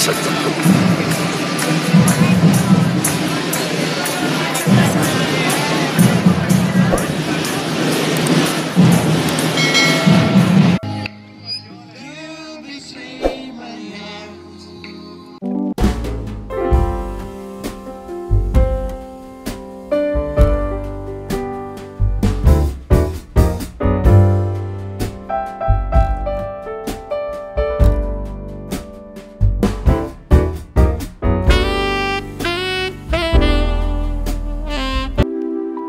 Shut the fuck up.